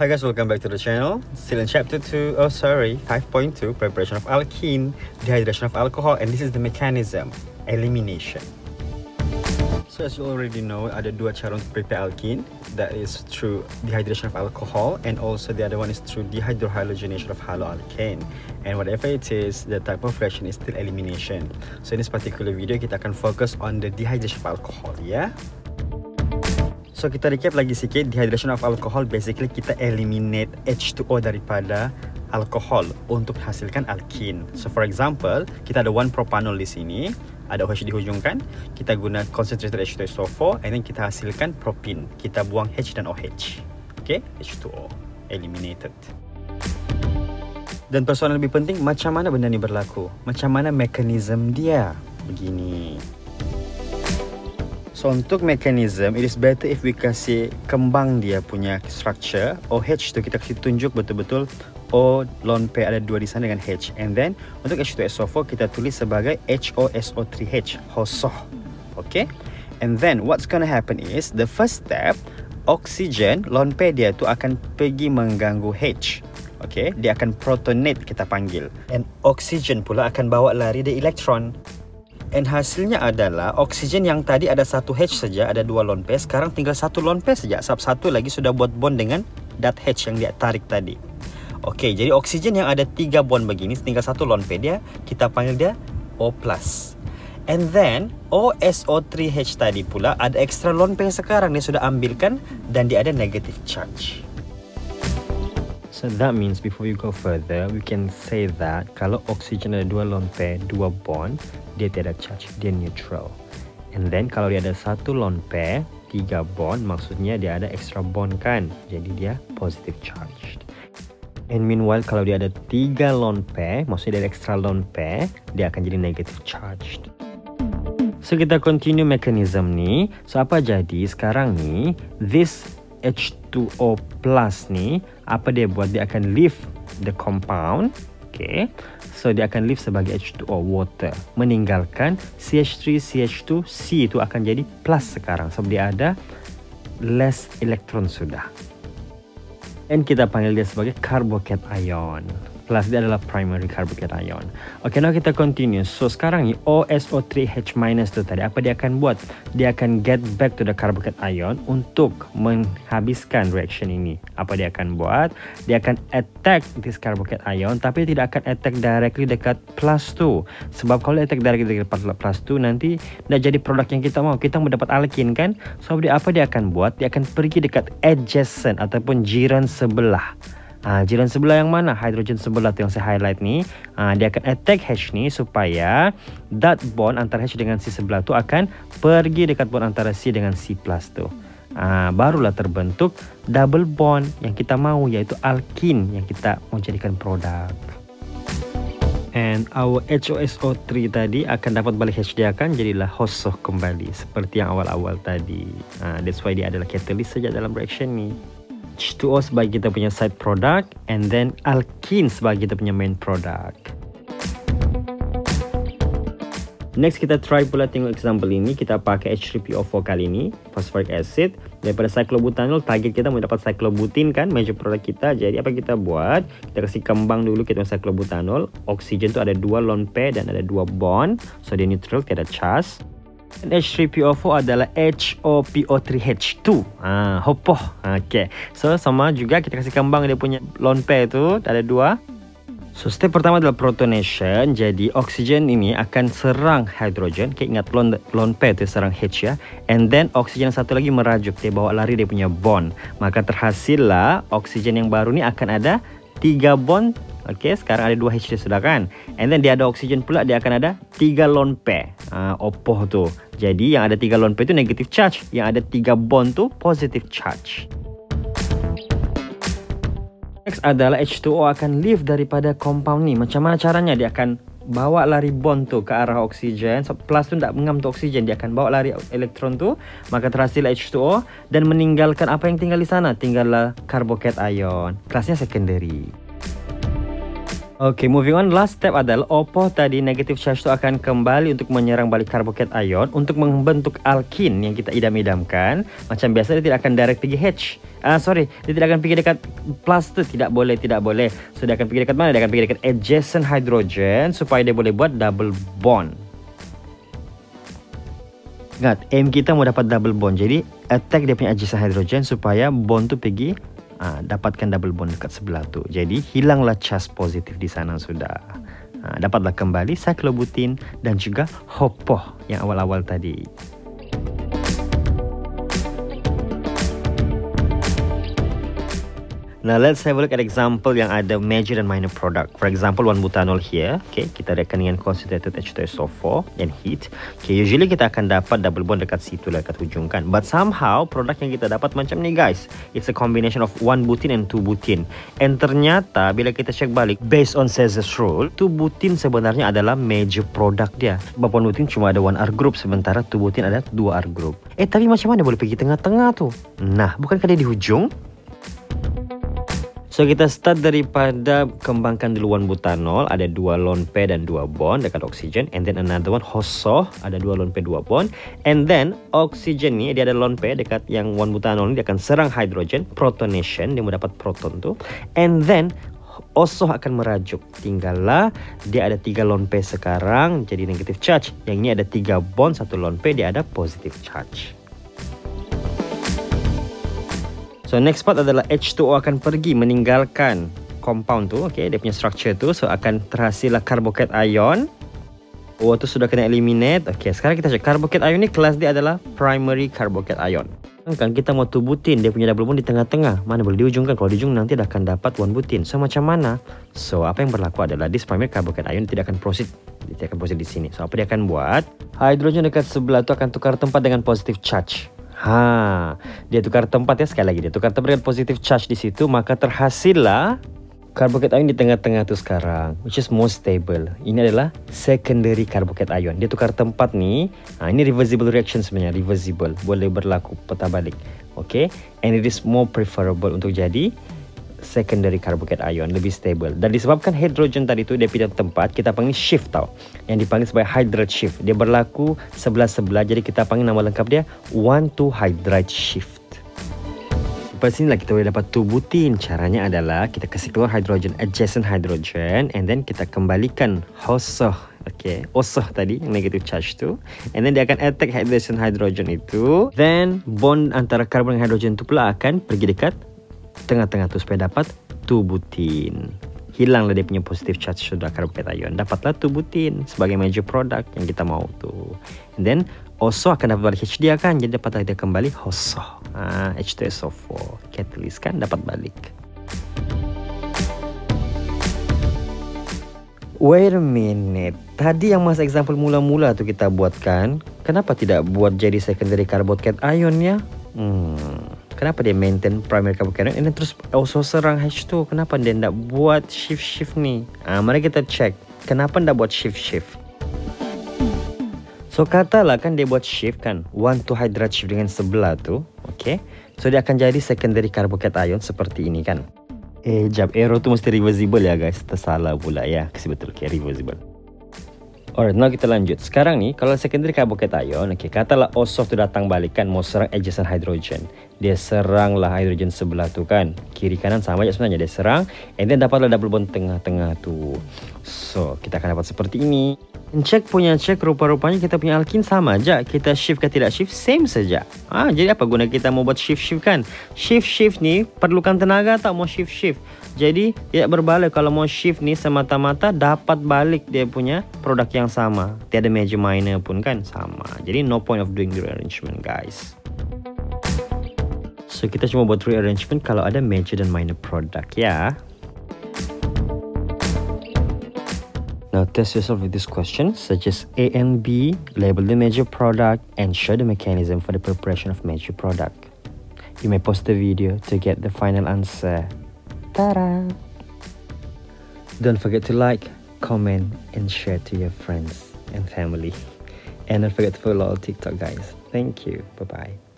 Hi guys, welcome back to the channel. Still in chapter 2, oh sorry, 5.2, preparation of alkene, dehydration of alcohol, and this is the mechanism, elimination. So as you already know, ada dua cara untuk prepare alkene. That is through dehydration of alcohol and also the other one is through dehydrohalogenation of haloalkane. And whatever it is, the type of reaction is still elimination. So in this particular video, kita akan focus on the dehydration of alcohol, yeah? So kita recap lagi sikit. Dehydration of alcohol Basically kita eliminate H2O daripada alkohol Untuk hasilkan alkene So for example Kita ada 1 propanol di sini. Ada OH di hujung kan Kita guna concentrated H2SO4 And then kita hasilkan propin Kita buang H dan OH Okay? H2O Eliminated. Dan persoalan lebih penting Macam mana benda ni berlaku? Macam mana mekanisme dia? Begini So untuk mekanisme, it is better if we kasih kembang dia punya structure. OH tu kita kasih tunjuk betul-betul O lone pair ada dua di sana dengan H. And then untuk H2SO4 kita tulis sebagai HOSO3H. HOSO. Okay? And then what's gonna happen is the first step, oxygen lone pair dia tu akan pergi mengganggu H. Okay? Dia akan protonate kita panggil. And oxygen pula akan bawa lari the electron. And hasilnya adalah oksigen yang tadi ada satu H saja, ada dua lone pair, sekarang tinggal satu lone pair saja. Sebab satu lagi sudah buat bond dengan dat H yang dia tarik tadi. Okey, jadi oksigen yang ada tiga bond begini, tinggal satu lone pair dia, kita panggil dia O+. And then, OSO3H tadi pula ada extra lone pair sekarang dia sudah ambilkan dan dia ada negative charge. So that means before you go further, we can say that kalau oksigen ada dua pair, dua bond, dia tiada charge, dia neutral. And then kalau dia ada satu pair, tiga bond, maksudnya dia ada extra bond kan? Jadi dia positive charged. And meanwhile kalau dia ada tiga lone pair, maksudnya dia ada extra lone pair, dia akan jadi negative charged. So kita continue mechanism ni. So apa jadi sekarang ni, this H2O plus ni apa dia buat? Dia akan leave the compound okay? So dia akan leave sebagai H2O water. Meninggalkan CH3 CH2 C itu akan jadi plus sekarang. Sebab dia ada less electron sudah. And kita panggil dia sebagai carbocation ion plus dia adalah primary carbocation ion. Okay, now kita continue. So sekarang ni OSO3H minus tu tadi apa dia akan buat? Dia akan get back to the carbocation ion untuk menghabiskan reaction ini. Apa dia akan buat? Dia akan attack this carbocation ion tapi tidak akan attack directly dekat plus tu. Sebab kalau attack directly dekat plus tu nanti dah jadi produk yang kita mau. Kita mau dapat alkene kan? So dia apa dia akan buat? Dia akan pergi dekat adjacent ataupun jiran sebelah. Ha, jiran sebelah yang mana? Hidrogen sebelah tu yang saya highlight ni. Ha, dia akan attack H ni supaya that bond antara H dengan C sebelah tu akan pergi dekat bond antara C dengan C plus tu. Ha, barulah terbentuk double bond yang kita mahu iaitu alkene yang kita mau jadikan produk. And our HOSO3 tadi akan dapat balik H dia akan jadilah HOSO kembali seperti yang awal-awal tadi. Ha, that's why dia adalah catalyst saja dalam reaction ni. H2O sebagai kita punya side product and then alkene sebagai kita punya main product. Next kita try pula tengok example ini. Kita pakai H3PO4 kali ini phosphoric acid. Daripada cyclobutanol target kita mau dapat cyclobutin kan major product kita. Jadi apa kita buat? Kita kasih kembang dulu kita cyclobutanol. Oksigen tu ada dua lone pair dan ada dua bond. So dia neutral tiada charge And H3PO4 adalah HOPO3H2. Ah, hopoh. Okey. So sama juga kita kasih kembang dia punya lone pair tu ada dua. So step pertama adalah protonation. Jadi oksigen ini akan serang hidrogen. Okay, ingat lone, lone pair tu serang H ya. And then oksigen satu lagi merajuk dia bawa lari dia punya bond. Maka terhasillah oksigen yang baru ni akan ada tiga bond Okey, sekarang ada dua dia sudah kan. And then dia ada oksigen pula, dia akan ada tiga lone pair. Uh, opoh tu. Jadi yang ada tiga lone pair tu negative charge. Yang ada tiga bond tu positive charge. Next adalah H2O akan leave daripada compound ni. Macam mana caranya? Dia akan bawa lari bond tu ke arah oksigen. So, plus tu tak mengam tu oksigen. Dia akan bawa lari elektron tu. Maka terhasil H2O. Dan meninggalkan apa yang tinggal di sana? Tinggallah carbocation ion. Kelasnya secondary. Okay, moving on. Last step adalah Oppo tadi negative charge tu akan kembali untuk menyerang balik carbocation ion untuk membentuk alkin yang kita idam-idamkan. Macam biasa dia tidak akan direct pergi H. Uh, sorry, dia tidak akan pergi dekat plus tu. Tidak boleh, tidak boleh. So dia akan pergi dekat mana? Dia akan pergi dekat adjacent hydrogen supaya dia boleh buat double bond. Ingat, aim kita mau dapat double bond. Jadi attack dia punya adjacent hydrogen supaya bond tu pergi ha, dapatkan double bond dekat sebelah tu. Jadi hilanglah charge positif di sana sudah. Ha, dapatlah kembali cyclobutin dan juga hopoh yang awal-awal tadi. Now let's have a look at example yang ada major dan minor product. For example, one butanol here. Okay, kita rekan dengan concentrated H2SO4 and heat. Okay, usually kita akan dapat double bond dekat situ lah, dekat hujung kan. But somehow, produk yang kita dapat macam ni guys. It's a combination of one butin and two butin. And ternyata, bila kita check balik, based on Cez's rule, two butin sebenarnya adalah major product dia. Sebab one butin cuma ada one R group, sementara two butin ada dua R group. Eh, tapi macam mana boleh pergi tengah-tengah tu? Nah, bukankah dia di hujung? So kita start daripada kembangkan duluan butanol. Ada dua lone pair dan dua bond dekat oksigen. And then another one hosoh. Ada dua lone pair dua bond. And then oksigen ni dia ada lone pair dekat yang one butanol ni dia akan serang hydrogen protonation. Dia mendapat proton tu. And then osoh akan merajuk. Tinggallah dia ada tiga lone pair sekarang. Jadi negative charge. Yang ini ada tiga bond satu lone pair dia ada positive charge So next part adalah H2O akan pergi meninggalkan compound tu, okay, dia punya structure tu. So akan terhasillah carbocation ion. O tu sudah kena eliminate. Okay, sekarang kita cek carbocation ion ni kelas dia adalah primary carbocation ion. Kan kita mau tu butin dia punya double bond di tengah-tengah. Mana boleh diujungkan? Kalau diujung nanti dah akan dapat one butin. So macam mana? So apa yang berlaku adalah this primary carbocation ion tidak akan proceed dia akan proceed di sini. So apa dia akan buat? Hydrogen dekat sebelah tu akan tukar tempat dengan positive charge. Ha, dia tukar tempat ya sekali lagi dia tukar tempat dengan positive charge di situ maka terhasillah carbocation ion di tengah-tengah tu sekarang which is most stable. Ini adalah secondary carbocation ion. Dia tukar tempat ni. Ha, ini reversible reaction sebenarnya, reversible. Boleh berlaku patah balik. Okay, and it is more preferable untuk jadi secondary carbocation ion lebih stable dan disebabkan hydrogen tadi tu dia pindah tempat kita panggil shift tau yang dipanggil sebagai hydride shift dia berlaku sebelah-sebelah jadi kita panggil nama lengkap dia one to hydride shift Lepas sini lah kita boleh dapat two butin. Caranya adalah kita kasih keluar hydrogen, adjacent hydrogen and then kita kembalikan hosoh. Okay, osoh tadi, negative charge tu. And then dia akan attack adjacent hydrogen itu. Then bond antara carbon dan hydrogen tu pula akan pergi dekat tengah-tengah tu supaya dapat tubutin. Hilanglah dia punya positive charge sudah carbocation. Dapatlah tubutin sebagai major product yang kita mau tu. And then also akan dapat balik HDA kan. Jadi dapat dia kembali HOSO. Ha, H2SO4. Catalyst kan dapat balik. Wait a minute. Tadi yang masa example mula-mula tu kita buatkan. Kenapa tidak buat jadi secondary carbocation ion ya? Hmm kenapa dia maintain primary carbocation and terus also serang H2 kenapa dia tak buat shift-shift ni? Ah, mari kita check. Kenapa tak buat shift-shift? So katalah kan dia buat shift kan? One to hydride shift dengan sebelah tu okay? So dia akan jadi secondary carbocation ion seperti ini kan? Eh jap. Arrow tu mesti reversible ya guys. Tersalah pula ya. Kasi betul okay reversible Alright, now kita lanjut. Sekarang ni, kalau secondary carbocation ion, okay, katalah O-soft tu datang balik kan, mau serang adjacent hydrogen dia seranglah hidrogen sebelah tu kan. Kiri kanan sama je sebenarnya dia serang. And then dapatlah double bond tengah-tengah tu. So kita akan dapat seperti ini. Check punya check rupa-rupanya kita punya alkin sama aja. Kita shift ke tidak shift same saja. Ah jadi apa guna kita mau buat shift shift kan? Shift shift ni perlukan tenaga tak mau shift shift jadi tidak berbalik kalau mau shift ni semata-mata dapat balik dia punya produk yang sama tiada major minor pun kan sama jadi no point of doing the arrangement guys So kita cuma buat rearrangement kalau ada major dan minor product ya. Now test yourself with this question such as A and B, label the major product and show the mechanism for the preparation of major product. You may pause the video to get the final answer. Don't forget to like, comment and share to your friends and family. And don't forget to follow our TikTok guys. Thank you. Bye-bye.